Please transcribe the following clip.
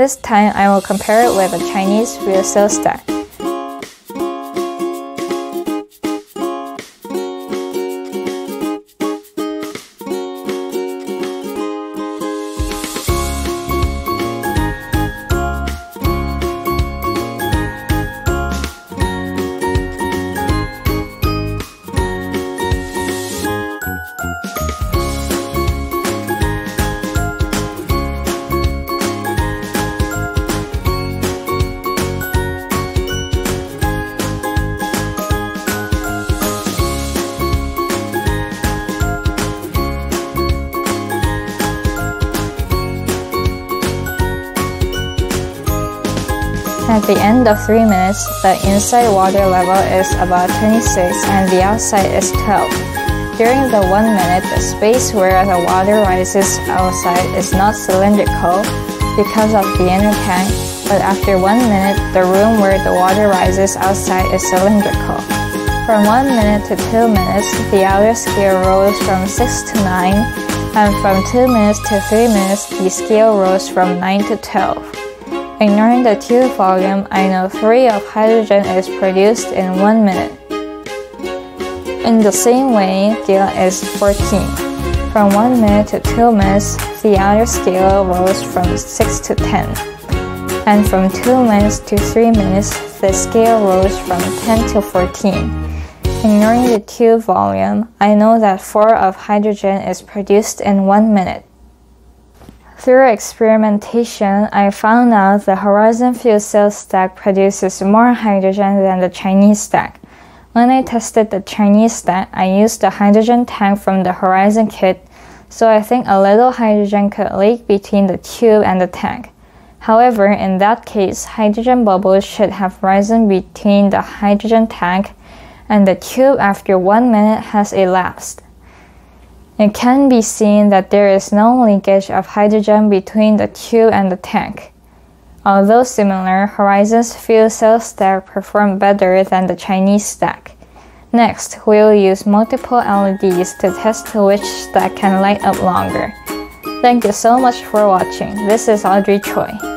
This time I will compare it with a Chinese fuel cell stack. At the end of 3 minutes, the inside water level is about 26 and the outside is 12. During the 1 minute, the space where the water rises outside is not cylindrical because of the inner tank, but after 1 minute, the room where the water rises outside is cylindrical. From 1 minute to 2 minutes, the outer scale rose from 6 to 9, and from 2 minutes to 3 minutes, the scale rose from 9 to 12. Ignoring the tube volume, I know 3 of hydrogen is produced in 1 minute. In the same way, scale is 14. From 1 minute to 2 minutes, the outer scale rose from 6 to 10. And from 2 minutes to 3 minutes, the scale rose from 10 to 14. Ignoring the tube volume, I know that 4 of hydrogen is produced in 1 minute. Through experimentation, I found out the Horizon fuel cell stack produces more hydrogen than the Chinese stack. When I tested the Chinese stack, I used the hydrogen tank from the Horizon kit, so I think a little hydrogen could leak between the tube and the tank. However, in that case, hydrogen bubbles should have risen between the hydrogen tank and the tube after one minute has elapsed. It can be seen that there is no linkage of hydrogen between the tube and the tank. Although similar, Horizon's fuel cell stack performed better than the Chinese stack. Next, we'll use multiple LEDs to test which stack can light up longer. Thank you so much for watching. This is Audrey Choi.